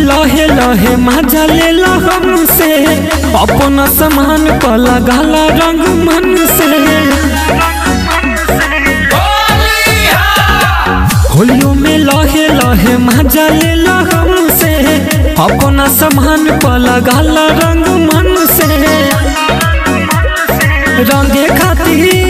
लहे लहे मज़ा ले ला हमसे अपना सामान पर लगाला रंग मन से होलियो में लहे लहे मज़ा ले ला हमसे अपना सामान पर लगाला रंग मन से रंगे खातिर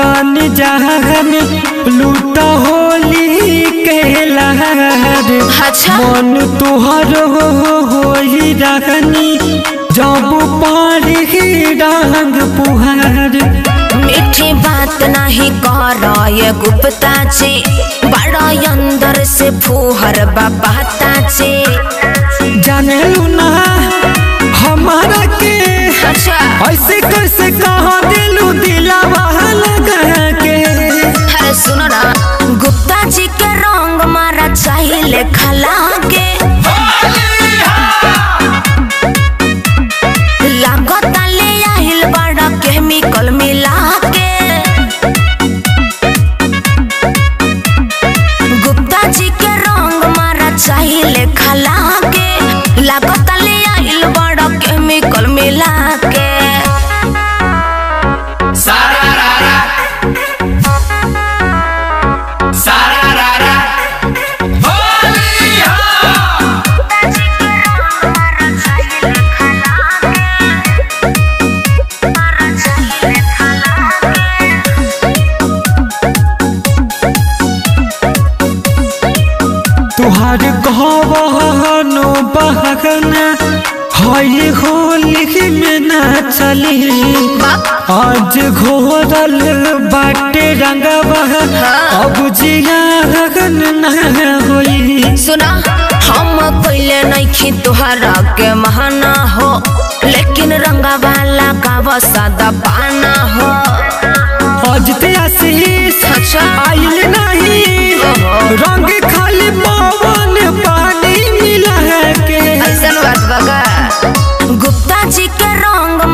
जान जहन लूटा होली के लहर अच्छा। मन तुहर हो होई रहनी जब पारी रंग पुहर। मीठी बात नहीं कर ये गुप्ता जी बड़ा अंदर से फूहर बाबाता जी। जाने ना हमारा के। अच्छा। ऐसे कैसे कहा दिलू दिलावा चाहिए खला के लागता मिला के। गुप्ता जी के रंग मारा चाहिए के तुहार कहनो बहना हई होली में ना चली। आज घोरल बाटे रंगवा अब जियागन ना होई। सुना हम पहले नहीं तुहरा के महाना हो लेकिन रंगा वाला का वसादा पाना हो। आज ते आशीष अच्छा। आइल